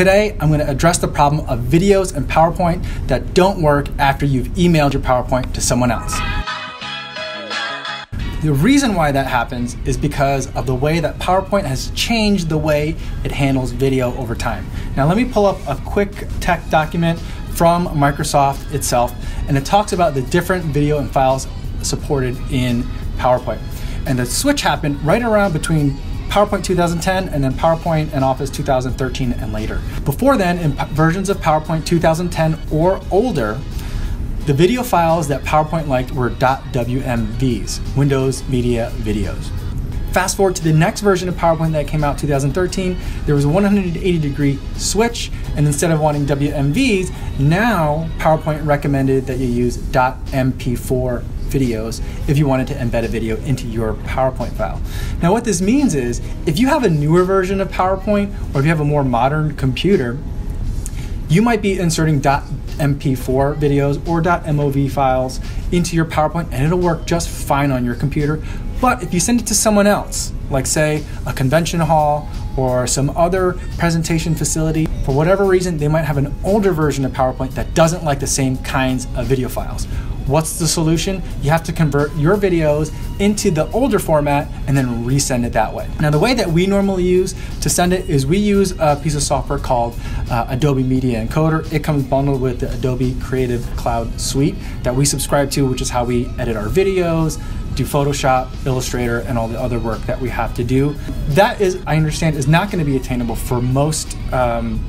Today, I'm going to address the problem of videos and PowerPoint that don't work after you've emailed your PowerPoint to someone else. The reason why that happens is because of the way that PowerPoint has changed the way it handles video over time. Now, let me pull up a quick tech document from Microsoft itself, and it talks about the different video and files supported in PowerPoint. And the switch happened right around between PowerPoint 2010 and then PowerPoint and Office 2013 and later. Before then, in versions of PowerPoint 2010 or older, the video files that PowerPoint liked were .wmvs, Windows Media Videos. Fast forward to the next version of PowerPoint that came out 2013, there was a 180 degree switch, and instead of wanting WMVs, now PowerPoint recommended that you use .mp4 videos if you wanted to embed a video into your PowerPoint file. Now what this means is if you have a newer version of PowerPoint or if you have a more modern computer, you might be inserting .mp4 videos or .mov files into your PowerPoint and it'll work just fine on your computer. But if you send it to someone else, like say a convention hall or some other presentation facility, for whatever reason, they might have an older version of PowerPoint that doesn't like the same kinds of video files. What's the solution? You have to convert your videos into the older format and then resend it that way. Now, the way that we normally use to send it is we use a piece of software called uh, Adobe Media Encoder. It comes bundled with the Adobe Creative Cloud Suite that we subscribe to, which is how we edit our videos, do Photoshop, Illustrator, and all the other work that we have to do. That is, I understand, is not going to be attainable for most um,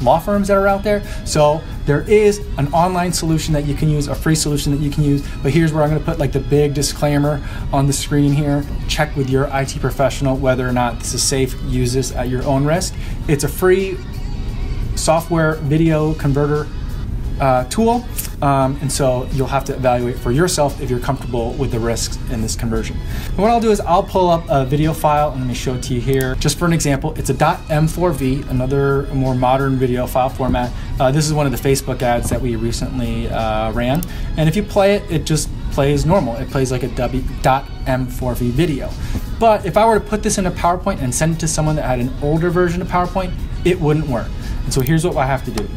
law firms that are out there. So there is an online solution that you can use, a free solution that you can use. But here's where I'm going to put like the big disclaimer on the screen here. Check with your IT professional whether or not this is safe. Use this at your own risk. It's a free software video converter uh, tool. Um, and so you'll have to evaluate for yourself if you're comfortable with the risks in this conversion. And what I'll do is I'll pull up a video file and let me show it to you here. Just for an example, it's a .m4v, another more modern video file format. Uh, this is one of the Facebook ads that we recently uh, ran. And if you play it, it just plays normal. It plays like a w, .m4v video. But if I were to put this in a PowerPoint and send it to someone that had an older version of PowerPoint, it wouldn't work. And so here's what I have to do.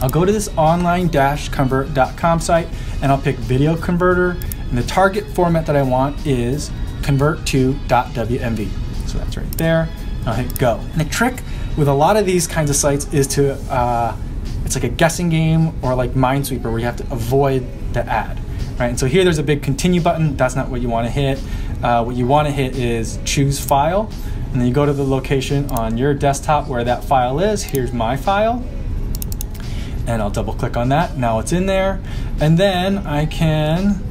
I'll go to this online-convert.com site and I'll pick video converter and the target format that I want is convert to .wmv. So that's right there. I'll hit go. And the trick with a lot of these kinds of sites is to, uh, it's like a guessing game or like Minesweeper where you have to avoid the ad. Right, and so here there's a big continue button. That's not what you want to hit. Uh, what you want to hit is choose file, and then you go to the location on your desktop where that file is. Here's my file and I'll double click on that. Now it's in there. And then I can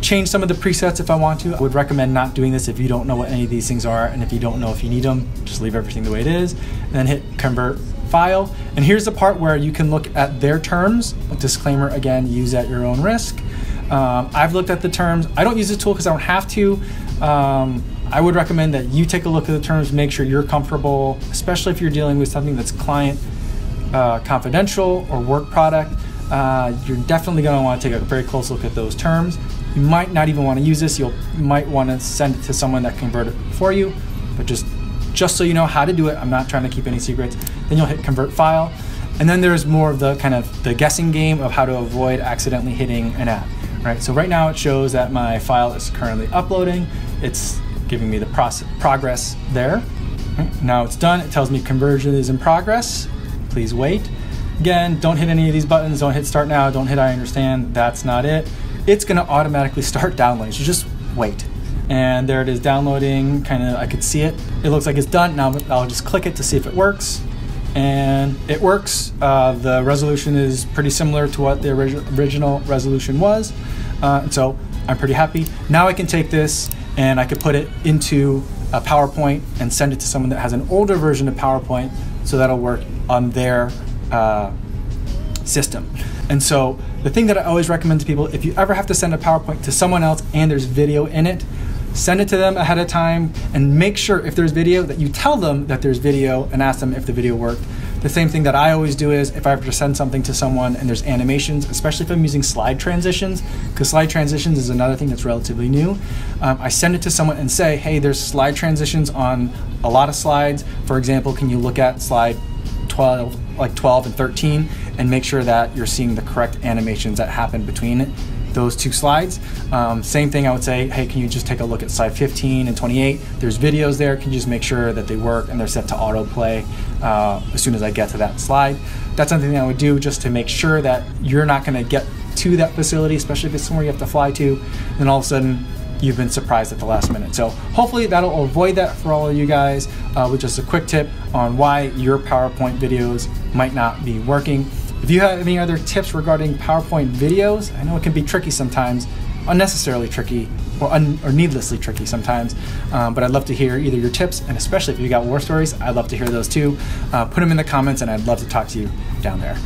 change some of the presets if I want to. I would recommend not doing this if you don't know what any of these things are and if you don't know if you need them, just leave everything the way it is and then hit convert file. And here's the part where you can look at their terms. Disclaimer again, use at your own risk. Um, I've looked at the terms. I don't use this tool because I don't have to. Um, I would recommend that you take a look at the terms, make sure you're comfortable, especially if you're dealing with something that's client uh, confidential or work product, uh, you're definitely going to want to take a very close look at those terms. You might not even want to use this. You'll, you might want to send it to someone that convert it for you, but just just so you know how to do it. I'm not trying to keep any secrets. Then you'll hit convert file, and then there's more of the kind of the guessing game of how to avoid accidentally hitting an app, Right. So right now it shows that my file is currently uploading. It's giving me the process progress there. Now it's done. It tells me conversion is in progress please wait. Again, don't hit any of these buttons. Don't hit start now. Don't hit I understand. That's not it. It's going to automatically start downloading. So just wait. And there it is downloading. Kind of, I could see it. It looks like it's done. Now I'll just click it to see if it works. And it works. Uh, the resolution is pretty similar to what the original resolution was. Uh, so I'm pretty happy. Now I can take this and I could put it into a PowerPoint and send it to someone that has an older version of PowerPoint so that'll work on their uh, system. And so the thing that I always recommend to people, if you ever have to send a PowerPoint to someone else and there's video in it, send it to them ahead of time and make sure if there's video that you tell them that there's video and ask them if the video worked. The same thing that I always do is if I have to send something to someone and there's animations, especially if I'm using slide transitions, because slide transitions is another thing that's relatively new, um, I send it to someone and say, hey, there's slide transitions on a lot of slides. For example, can you look at slide 12, like 12 and 13, and make sure that you're seeing the correct animations that happen between those two slides. Um, same thing, I would say, hey, can you just take a look at slide 15 and 28? There's videos there. Can you just make sure that they work and they're set to autoplay uh, as soon as I get to that slide? That's something that I would do just to make sure that you're not going to get to that facility, especially if it's somewhere you have to fly to, and all of a sudden you've been surprised at the last minute. So hopefully that'll avoid that for all of you guys uh, with just a quick tip on why your PowerPoint videos might not be working. If you have any other tips regarding PowerPoint videos, I know it can be tricky sometimes, unnecessarily tricky or, un- or needlessly tricky sometimes, um, but I'd love to hear either your tips and especially if you got war stories, I'd love to hear those too. Uh, put them in the comments and I'd love to talk to you down there.